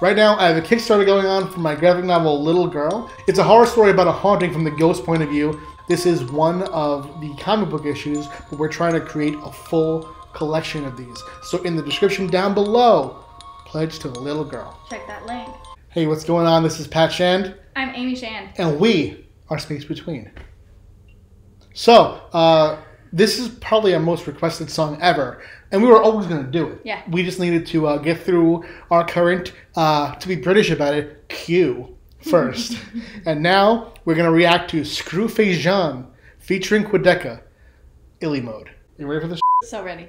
Right now, I have a Kickstarter going on for my graphic novel Little Girl. It's a horror story about a haunting from the ghost point of view. This is one of the comic book issues, but we're trying to create a full collection of these. So in the description down below, pledge to Little Girl. Check that link. Hey, what's going on? This is Pat Shand, I'm Amy Shand. and we are Space Between. So, uh, this is probably our most requested song ever, and we were always going to do it. Yeah. We just needed to uh, get through our current, uh, to be British about it, Q first. and now we're going to react to Scru Face Jean featuring Quadeca, Illy Mode. You ready for this? So ready.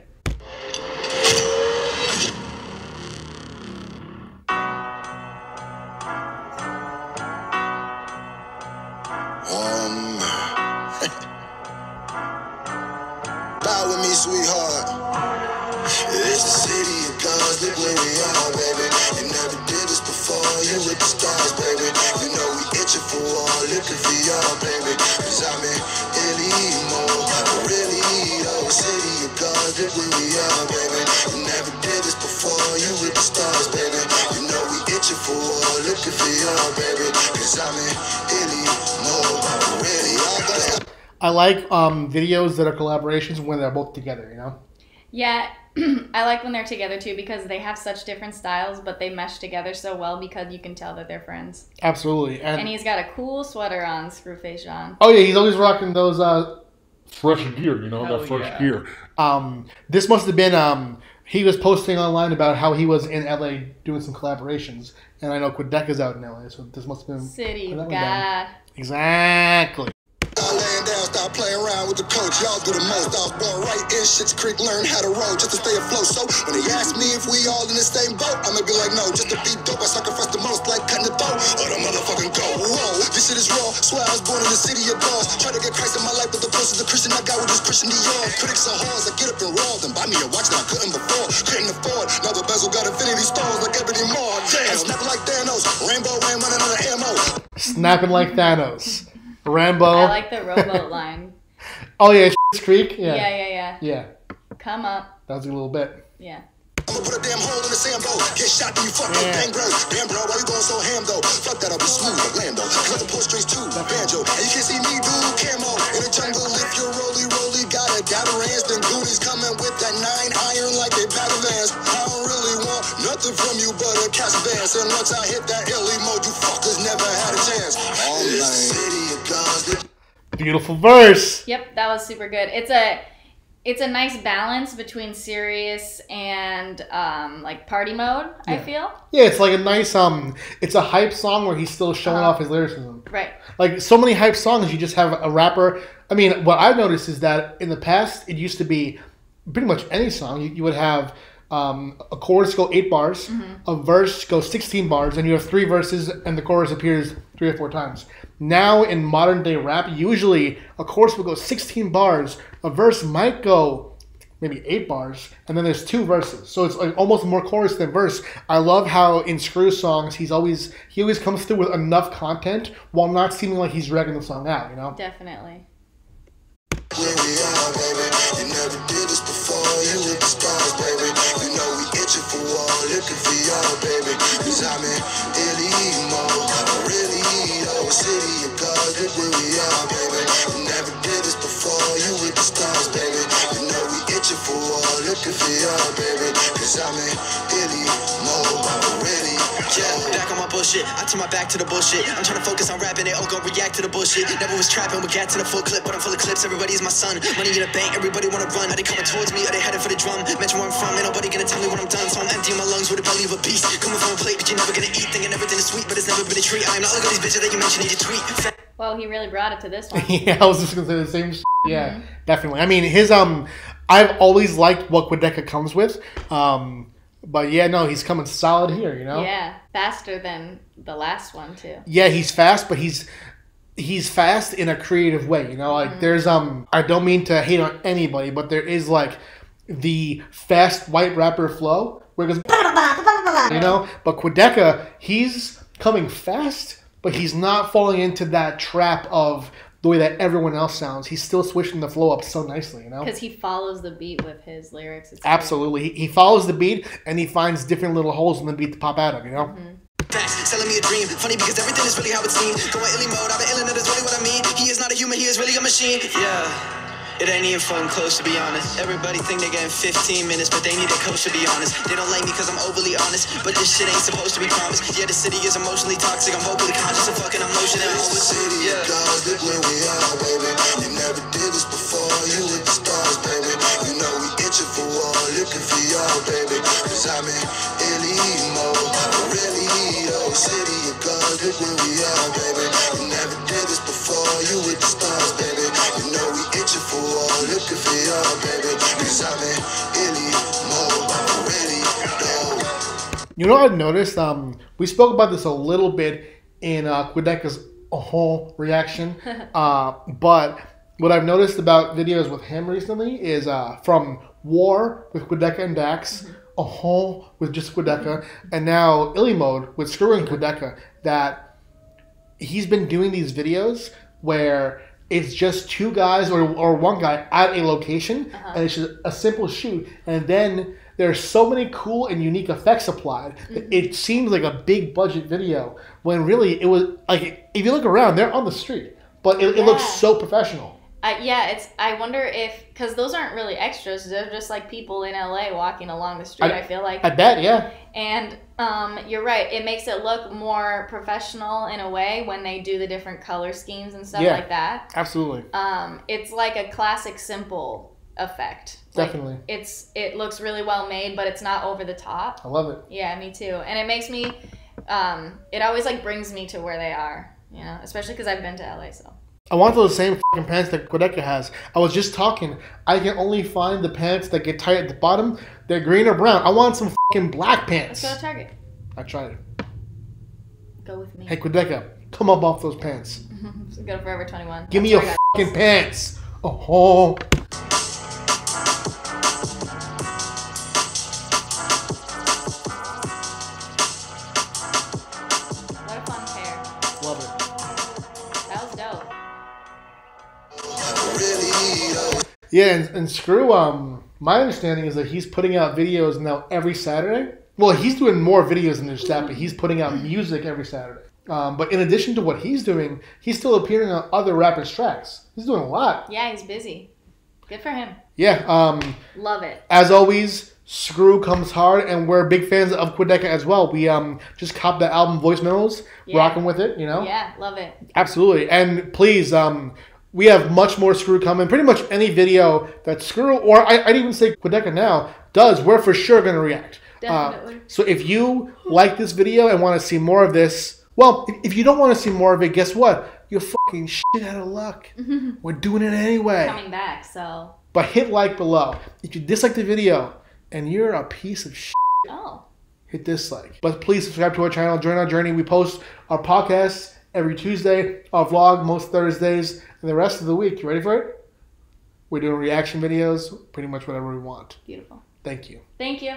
With me, sweetheart. It's the city of guns, look where we are, baby. You never did this before, you with the stars, baby. You know we itching for war, looking for y'all, baby. Cause I'm in Illy mode, really, oh, city of guns, look where we are, baby. You never did this before, you with the stars, baby. You know we itching for war, looking for y'all, baby. Cause I'm in I like um, videos that are collaborations when they're both together, you know? Yeah, I like when they're together too because they have such different styles, but they mesh together so well because you can tell that they're friends. Absolutely. And, And he's got a cool sweater on, Scru Face Jean. oh, yeah, he's always rocking those uh, fresh gear, you know, Hell that fresh yeah. gear. Um, this must have been um, he was posting online about how he was in LA doing some collaborations, and I know Quadeca's out in LA, so this must have been City That of one down. God. exactly. Laying down, stop playing around with the coach. Y'all do the most. I was born right in Shit's Creek, learn how to roll just to stay afloat. So when they ask me if we all in the same boat, I'ma be like, no, just to be dope. I sacrifice the most, like cutting the throat. Or oh, the motherfucking go. Whoa, this shit is raw. Swear I was born in the city of boss. Try to get Christ in my life, but the closest to Christian I got was just Christian Dior. Critics are hard, I get up and roll. Then buy me a watch that I couldn't before. Couldn't afford. Now the bezel got infinity stones like Ebony Maw. Damn, snapping like Thanos. Rainbow rain running out of ammo. Snapping like Thanos. Rambo. I like the rowboat line. oh yeah, Shit's Creek. Yeah. Yeah, yeah, yeah. Yeah. Come up. That was a little bit. Yeah. I'ma put a damn hole in the sand, bro. Get shot, then you fuck Yeah. yeah. bang, bro. Damn, bro, why you going so ham, though? Fuck that, I'll be smooth like Lando. Cause the pull strings too, banjo. And you can see me do camo. In the jungle, if you're roly roly, got a gatherance. Then goonies coming with nothing from you but a cast advance. And once I hit that illy mode, you fuckers never had a chance. All it's the city of guns. Beautiful verse. Yep, that was super good. It's a it's a nice balance between serious and um, like party mode, I feel. Yeah, it's like a nice um. It's a hype song where he's still showing Uh-huh. off his lyricism. Right. Like so many hype songs, you just have a rapper. I mean, what I've noticed is that in the past, it used to be pretty much any song. You, you would have um, a chorus go eight bars, a verse goes 16 bars, and you have three verses, and the chorus appears three or four times. Now, in modern day rap, usually a chorus will go 16 bars, a verse might go maybe eight bars, and then there's two verses. So it's like almost more chorus than verse. I love how in Scru songs he's always he always comes through with enough content while not seeming like he's dragging the song out. You know. Definitely. Where we are, baby. You never did this before. You with the stars, baby. You know we itching for war, looking for y'all, baby. Cause I'm in Illy mode. Really, oh, city of God, look where we are, baby. You never did this before. You with the stars, baby. You know we itching for war, looking for y'all, baby. Cause I'm in Illy mode. Really, Yeah, back on my bullshit. I turn my back to the bullshit. I'm trying to focus on rapping it, all go react to the bullshit. Never was trapping, we got to the full clip, but I'm full of clips. Everybody's my son. Money in the bank, everybody wanna run. Are they coming towards me? Are they headed for the drum? Mention where I'm from, ain't nobody gonna tell me when I'm done. So I'm emptying my lungs with a belly of a beast. Coming from a plate that you're never gonna eat, thinking everything is sweet, but it's never been a treat. I am not like all these bitches that you mentioned in your tweet. Well, he really brought it to this one. yeah, I was just gonna say the same. Shit. Yeah, definitely. I mean, his um, I've always liked what Quadeca comes with. Um, but yeah, no, he's coming solid here. You know. Yeah, faster than the last one too. yeah, he's fast, but he's he's fast in a creative way. You know, like there's um, I don't mean to hate on anybody, but there is like the fast white rapper flow where it goes, you know. But Quadeca, he's coming fast, but he's not falling into that trap of the way that everyone else sounds. He's still switching the flow up so nicely, you know. Because he follows the beat with his lyrics. It's. Absolutely, he, he follows the beat and he finds different little holes in the beat to pop out of. You know. Mm-hmm. Facts, selling me a dream. Funny because everything is really how it seems. Going illy mode, I've been illin', that is really what I mean. He is not a human, he is really a machine. Yeah. It ain't even fucking close to be honest. Everybody think they getting 15 minutes, but they need a coach to be honest. They don't like me cause I'm overly honest, but this shit ain't supposed to be promised. Yeah, the city is emotionally toxic. I'm vocally conscious of fucking emotion and It's the homeless. city of Yeah. Of where we are, baby. You never did this before, you with the stars, baby. You know we itching for war, looking for y'all, baby. Cause I'm in illy mode, really, though. You know what I've noticed? Um, we spoke about this a little bit in uh, Quadeca's whole reaction, uh, but what I've noticed about videos with him recently is uh, from War with Quadeca and Dax, a whole with just Quadeca, and now Illy Mode with screwing and Quadeca. That he's been doing these videos where it's just two guys or, or one guy at a location uh-huh. and it's just a simple shoot and then there's so many cool and unique effects applied that mm-hmm. it seems like a big budget video when really it was like if you look around they're on the street but it, it looks so professional I, yeah, it's. I wonder if because those aren't really extras. They're just like people in LA walking along the street. I- I, feel like, i bet yeah and um, you're right. It makes it look more professional in a way when they do the different color schemes and stuff Yeah. like that. absolutely Um, it's like a classic simple effect. Like, definitely It's it looks really well made, but it's not over the top. i love it Yeah, me too. And it makes me, um, it always like brings me to where they are. You know, especially because I've been to LA. So I want those same fucking pants that Quadeca has. I was just talking. I can only find the pants that get tight at the bottom. They're green or brown. I want some fucking black pants. let's go to Target. I tried it. Go with me. Hey, Quadeca, come up off those pants. Go to Forever 21. Give me your where I got- fucking pants. Oh, Yeah, and, and Scru. Um, my understanding is that he's putting out videos now every Saturday. Well, he's doing more videos than just that, but he's putting out music every Saturday. Um, but in addition to what he's doing, he's still appearing on other rappers' tracks. He's doing a lot. Yeah, he's busy. Good for him. Yeah. Um, Love it. as always, Scru comes hard, and we're big fans of Quadeca as well. We um just copped the album Voice Memos, Yeah. rocking with it. You know. Yeah, love it. Absolutely. And please, um, we have much more Scru coming. Pretty much any video that Scru, or I, I'd even say Quadeca now, does, we're for sure going to react. Uh, Definitely. so if you like this video and want to see more of this, well, if, if you don't want to see more of it, guess what? You're fucking shit out of luck. We're doing it anyway. Coming back, so. But hit like below. If you dislike the video and you're a piece of shit, Oh. hit dislike. But please subscribe to our channel, join our journey. We post our podcasts every Tuesday, our vlog most Thursdays, and the rest of the week. You ready for it? We're doing reaction videos, pretty much whatever we want. Beautiful. Thank you. Thank you.